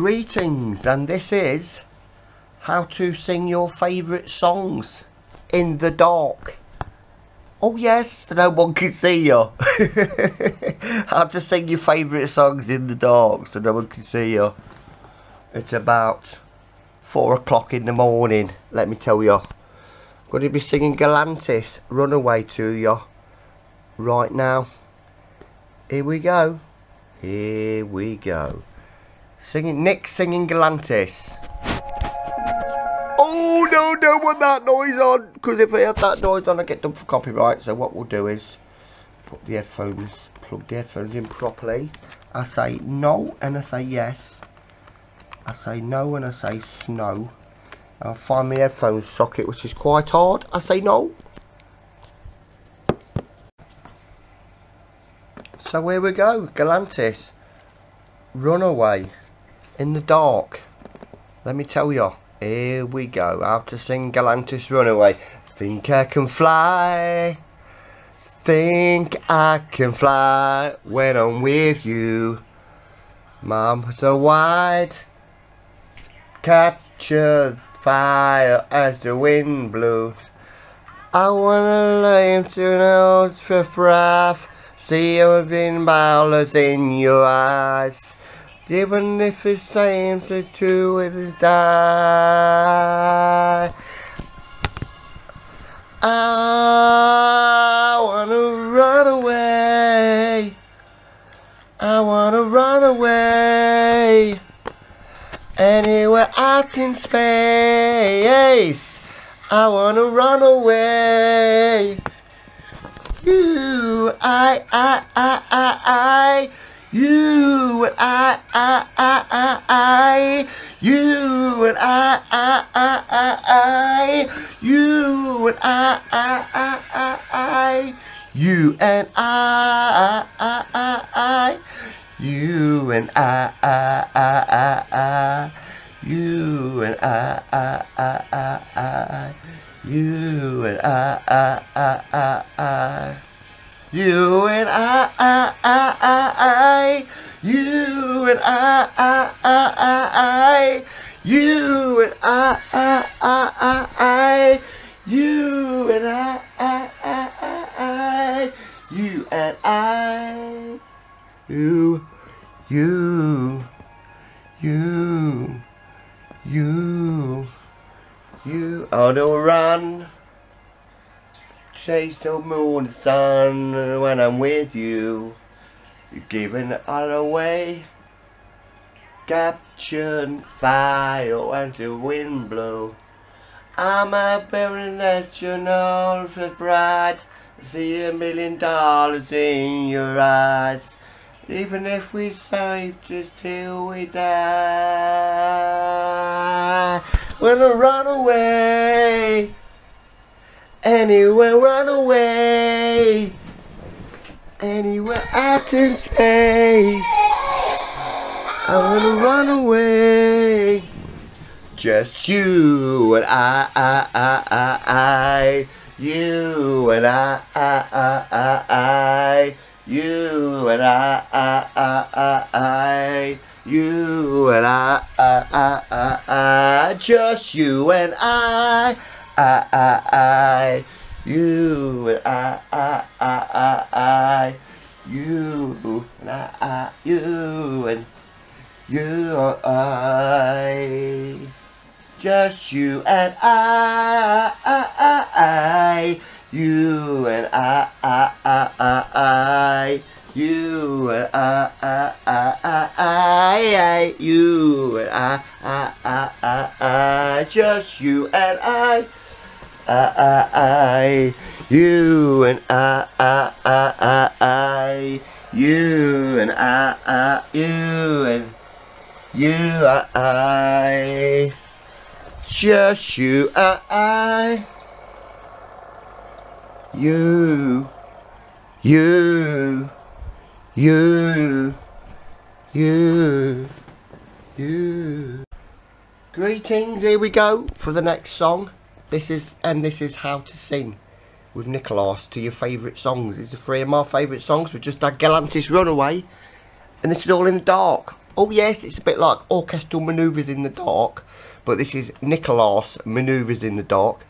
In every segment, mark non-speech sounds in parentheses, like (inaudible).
Greetings, and this is how to sing your favourite songs in the dark. Oh yes, so no one can see you. (laughs) how to sing your favourite songs in the dark so no one can see you. It's about four o'clock in the morning, let me tell you. I'm going to be singing Galantis, Runaway to you right now. Here we go. Here we go. Singing Nick singing Galantis. Oh no, don't want that noise on because if I have that noise on I get done for copyright. So what we'll do is put the headphones, plug the headphones in properly. I say no and I say yes. I say no and I say snow. I'll find my headphones socket which is quite hard. I say no. So here we go, Galantis. Runaway in the dark. Let me tell you, here we go. How to sing Galantis Runaway. Think I can fly. Think I can fly when I'm with you. Mom, so wide. A fire as the wind blows. I wanna lay him to nose for breath. See everything bowlers in your eyes. Even if it's same to it is die. I wanna run away. I wanna run away. Anywhere out in space. I wanna run away. You, I, I, I, I, I. You and I, I, I, I, I. You and I, I, I, I, I. You and I, I, I, I, I. You and I, I, I, I. You and I, I, I, I, I. You and I, I, I, I, I. You and I, I, I, I, I. You and I, I, I, I, I. You and I, I, I, I, I. You and I, I, I, I, I. You and I, I, I, I, I. You and I. You, you, you, you, you. On a run chase the moon sun when I'm with you. You're giving it all away. Captured fire when the wind blow. I'm a very national pride. See a million dollars in your eyes. Even if we save just till we die. Wanna run away. Anywhere run away. Anywhere out in space. I wanna run away. Just you and I, I, I, I, I. You and I, I, I, I, I. You and I, I, I, I, I. You and I, I, I, I, I. Just you and I. I, you and I, I, I, I, you and I, I, you and you and I, just you and I, I, I, I, you and I, I, I, I. You and I, I, I, I, you and I, I, I, I, just you and I. I, you and I, I, I, I, I, you and I, I, you and you, I, I, just you, I, I, you, you, you, you, you. Greetings, here we go for the next song. This is and this is how to sing with Nicholas to your favourite songs. These are three of my favourite songs. We just had Galantis Runaway and this is all in the dark. Oh yes, it's a bit like orchestral manoeuvres in the dark, but this is Nicholas manoeuvres in the dark,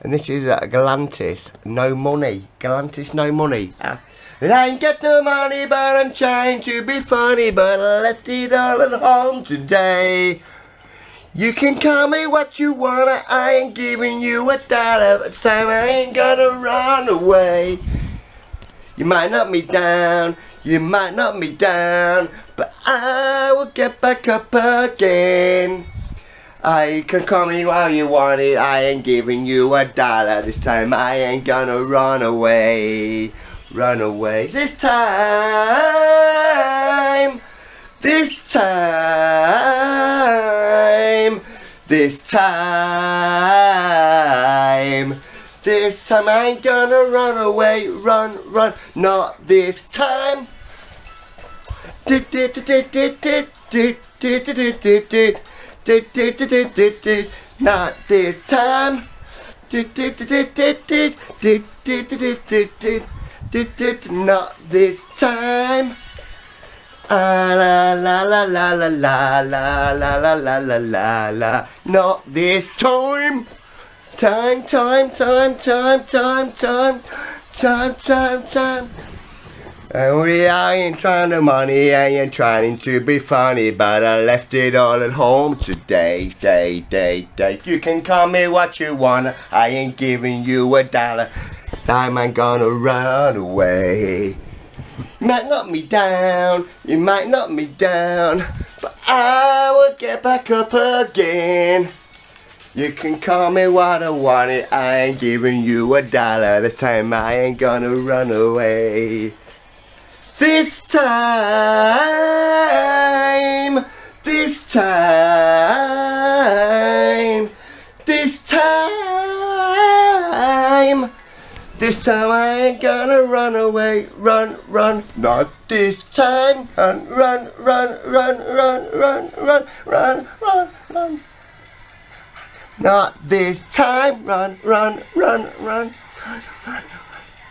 and this is uh, Galantis, no money. Galantis, no money. Uh, I ain't got no money, but I'm trying to be funny, but I left it all at home today. You can call me what you wanna, I ain't giving you a dollar, but Sam, I ain't gonna run away. You might knock me down, you might knock me down, but I will get back up again. I can call me while you want it, I ain't giving you a dollar this time, I ain't gonna run away. Run away this time, this time, this time. This time I ain't gonna run away, run, run, not this time. Not this time. Not this time. Ah, la la la la la la la la la la la la la. Not this time. Time, time, time, time, time, time, time, time, time. And we I ain't trying to money, I ain't trying to be funny, but I left it all at home today, day, day, day. You can call me what you want, I ain't giving you a dollar. I'm gonna run away. You might knock me down, you might knock me down, but I will get back up again. You can call me what I want it, I ain't giving you a dollar this time, I ain't gonna run away. This time, this time, this time, this time I ain't gonna run away, run, run, not this time, run, run, run, run, run, run, run, run, run, run. Not this time. Run, run, run, run. run.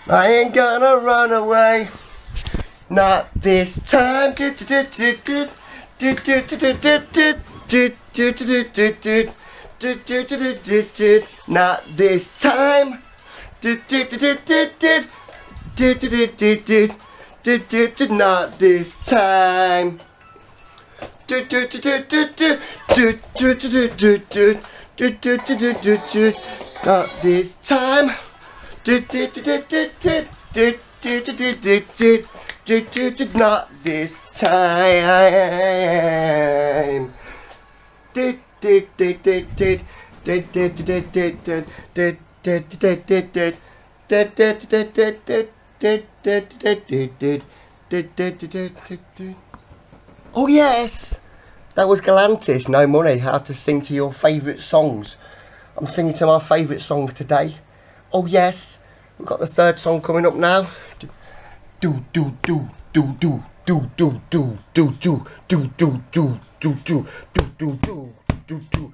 I ain't gonna run away. Not this time. Not this time. Not this time. Not this time. Not this time. Oh yes! That was Galantis, No Money, how to sing to your favourite songs. I'm singing to my favourite song today. Oh yes, we've got the third song coming up now. Do do do do do do do do do do do do do do do do do do do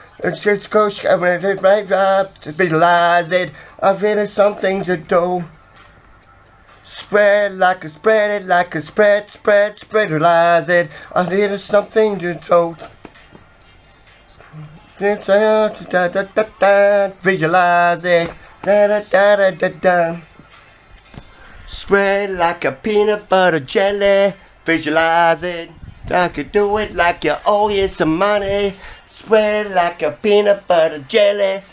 It's just go, I'm ready to right up to be lies. I'm feeling something to do. Spread like a spread it like a spread, spread, spreadalize it. I need something to do. Visualize it. Da da da da da da. Spread like a peanut butter jelly. Visualize it. I could do it like you owe you some money. Spread like a peanut butter jelly.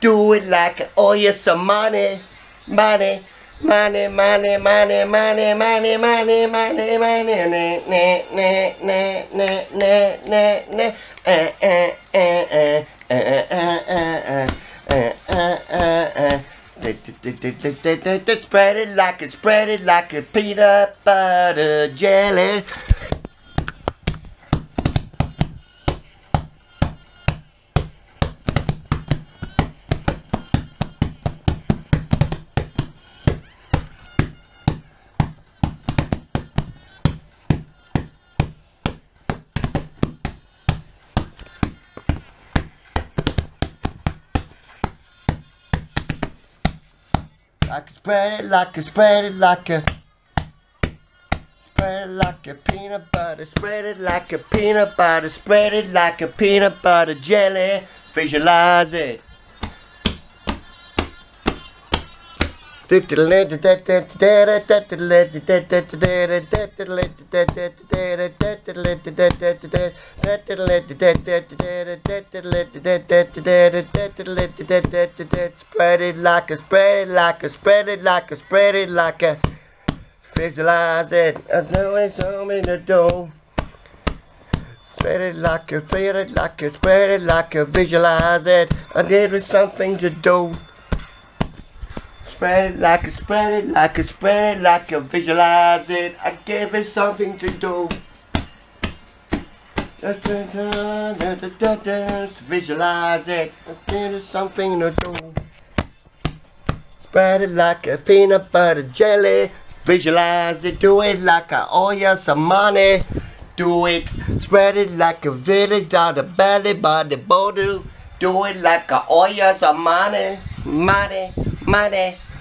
Do it like you owe you some money. Money. Money, money, money, money, money, money, money, money, ne, ne, ne, ne, ne, ne, ne, ne, eh, eh, eh, eh, eh, eh, eh, eh, eh, eh, Spread it like it, spread it like a peanut butter jelly. Spread it like a, spread it like a. Spread it like a peanut butter, spread it like a peanut butter, spread it like a peanut butter jelly. Visualize it. Spread it like a, spread it like a, spread it like a, spread it like a. Visualize it. I it's home in the dome. Spread it like a, spread it like a, spread it like a, visualize it. There is something to do. Spread it like a, spread it like a, spread it like a, visualize it. I give it something to do. Visualize it. I give it something to do. Spread it like a peanut butter jelly. Visualize it, do it like a oil some money. Do it, spread it like a village down the belly by the border. Do it like a oil some money. Money, money,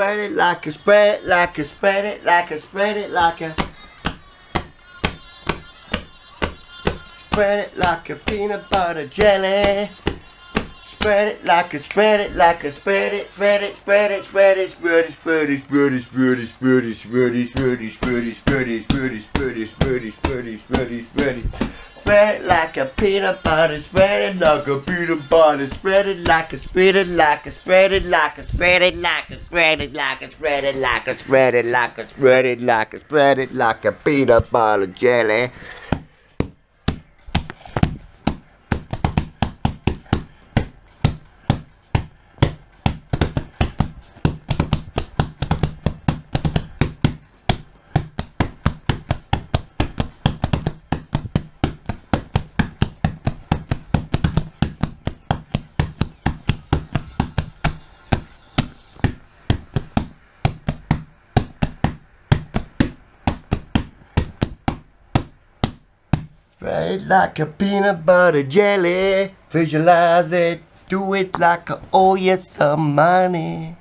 Spread it like a, spread it like a, spread it like a, spread it like a. Spread it like a peanut butter jelly. Spread it like a, spread it like a, spread it, spread it, spread it, spread it, spread it, spread it, spread it, spread it, spread it, spread it, spread it, spread it, spread it, spread it, spread it, spread it, spread it, spread it, spread it. Spread like a peanut butter, spread it like a peanut butter, spread it like a, spread it like a, spread it like a, spread it like a, spread it like a, spread it like a, spread it like a, spread it like a, spread it like a peanut butter jelly. Spread it like a peanut butter jelly. Visualize it. Do it like oh yes some money.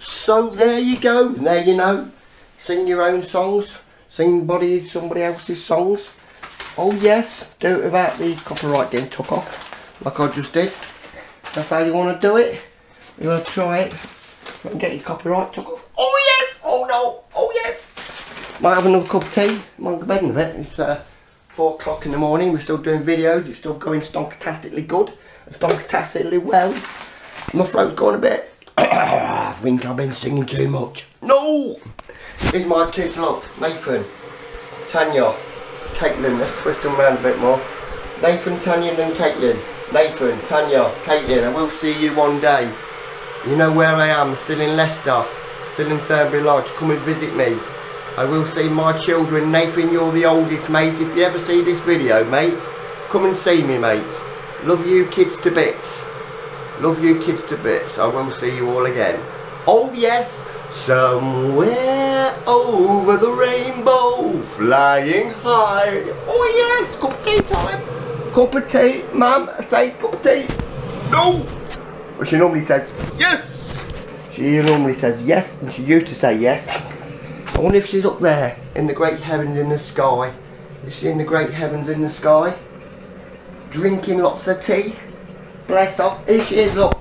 So there you go. There you know. Sing your own songs. Sing body somebody else's songs. Oh yes. Do it without the copyright getting took off. Like I just did. That's how you want to do it. You want to try it. And get your copyright took off. Oh yes. Oh no. Might have another cup of tea. I'm on bed in a bit. It's uh, four o'clock in the morning. We're still doing videos. It's still going stonkatastically good. Stonkatastically well. My throat's going a bit. (coughs) I think I've been singing too much. No! Here's my kids, look. Nathan, Tanya, Caitlin. Let's twist them around a bit more. Nathan, Tanya and Caitlin. Nathan, Tanya, Caitlin. I will see you one day. You know where I am. Still in Leicester. Still in Thurnby Lodge. Come and visit me. I will see my children. Nathan, you're the oldest, mate. If you ever see this video, mate, come and see me, mate. Love you kids to bits. Love you kids to bits. I will see you all again. Oh, yes. Somewhere over the rainbow, flying high. Oh, yes. Cup of tea time. Cup of tea. Mum, say cup of tea. No. But she normally says, yes. She normally says yes, and she used to say yes. I wonder if she's up there in the great heavens in the sky. Is she in the great heavens in the sky? Drinking lots of tea. Bless her. Here she is, look.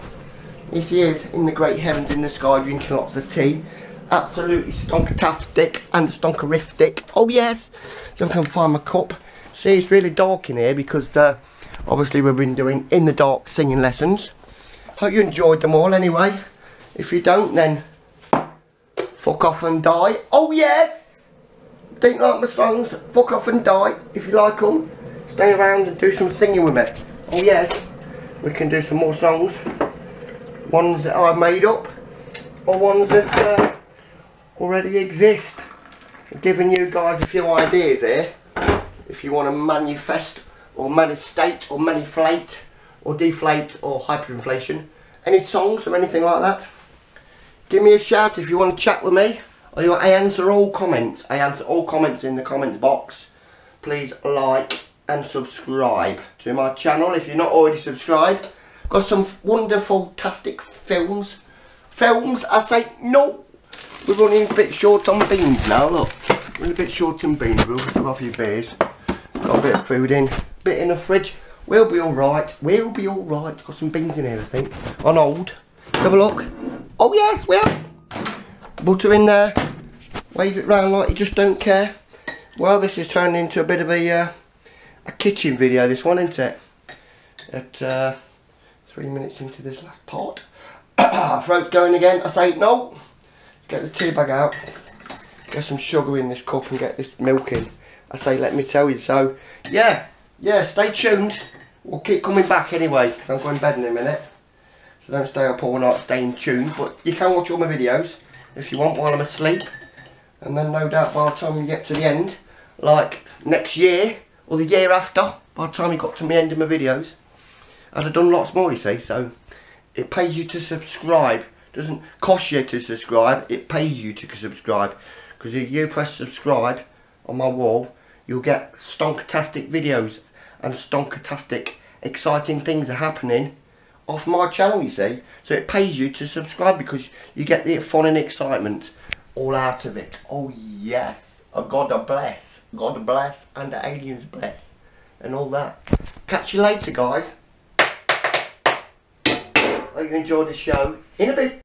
Here she is in the great heavens in the sky drinking lots of tea. Absolutely stonkatastic and stonkerific. Oh yes. So I can find my cup. See it's really dark in here because uh, obviously we've been doing in the dark singing lessons. Hope you enjoyed them all anyway. If you don't then Fuck Off and Die. Oh yes! Don't like my songs? Fuck Off and Die. If you like them, stay around and do some singing with me. Oh yes, we can do some more songs. Ones that I've made up, or ones that uh, already exist. I'm giving you guys a few ideas here. If you want to manifest, or manifestate, or maniflate, or deflate, or hyperinflation. Any songs or anything like that? Give me a shout if you want to chat with me. I answer all comments. I answer all comments in the comments box. Please like and subscribe to my channel if you're not already subscribed. Got some wonderful, tastic films. Films, I say no. We're running a bit short on beans now, look. We're a bit short on beans, we'll have a few beers. Got a bit of food in, bit in the fridge. We'll be alright, we'll be alright. Got some beans in here, I think. On old. Have a look. Oh yes, we have. Butter in there. Wave it round like you just don't care. Well, this is turning into a bit of a uh, a kitchen video, this one, isn't it? At uh, three minutes into this last part. (coughs) Throat going again. I say no. Get the tea bag out. Get some sugar in this cup and get this milk in. I say, let me tell you. So, yeah, yeah, stay tuned. We'll keep coming back anyway, because I'm going to bed in a minute. So don't stay up all night, stay in tune. But you can watch all my videos if you want while I'm asleep. And then no doubt by the time you get to the end, like next year or the year after, by the time you got to the end of my videos, I'd have done lots more, you see. So it pays you to subscribe. doesn't cost you to subscribe, it pays you to subscribe. Because if you press subscribe on my wall, you'll get stonkatastic videos and stonkatastic exciting things are happening off my channel, you see. So it pays you to subscribe because you get the fun and excitement all out of it. Oh yes, a God a bless, God bless, and the aliens bless, and all that. Catch you later, guys. Hope you enjoyed the show. In a bit.